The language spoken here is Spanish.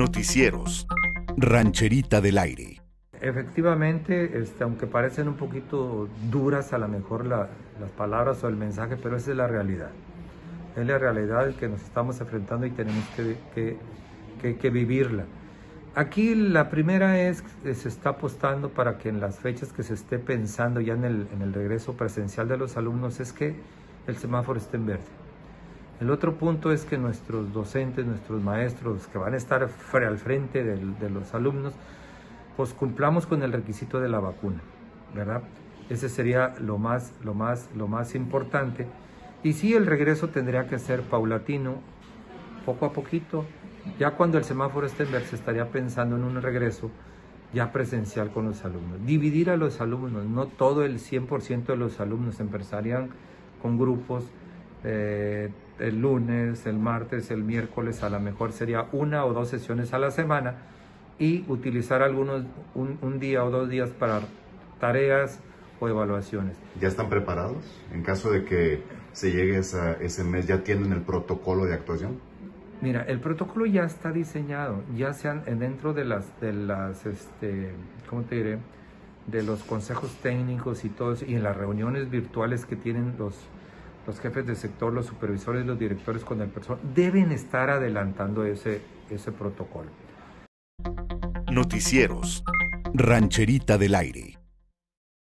Noticieros. Rancherita del Aire. Efectivamente, este, aunque parecen un poquito duras a lo mejor las palabras o el mensaje, pero esa es la realidad. Es la realidad que nos estamos enfrentando y tenemos que, vivirla. Aquí la primera es que se está apostando para que en las fechas que se esté pensando ya en el, en el regreso presencial de los alumnos es que el semáforo esté en verde. El otro punto es que nuestros docentes, nuestros maestros que van a estar al frente de, los alumnos, pues cumplamos con el requisito de la vacuna, ¿verdad? Ese sería lo más, lo más, lo más importante. Y sí, el regreso tendría que ser paulatino, poco a poquito. Ya cuando el semáforo esté en verde, se estaría pensando en un regreso ya presencial con los alumnos. Dividir a los alumnos, no todo el 100% de los alumnos empezarían con grupos eh, el lunes, el martes, el miércoles, a lo mejor sería una o dos sesiones a la semana y utilizar algunos un, día o dos días para tareas o evaluaciones. ¿Ya están preparados? En caso de que se llegue a ese mes, ¿ya tienen el protocolo de actuación? Mira, el protocolo ya está diseñado, ya sean dentro de las, de las, este, ¿cómo te diré? De los consejos técnicos y todo y en las reuniones virtuales que tienen los, los jefes de sector, los supervisores, los directores con el personal, deben estar adelantando ese, ese protocolo. Noticieros. Rancherita del Aire.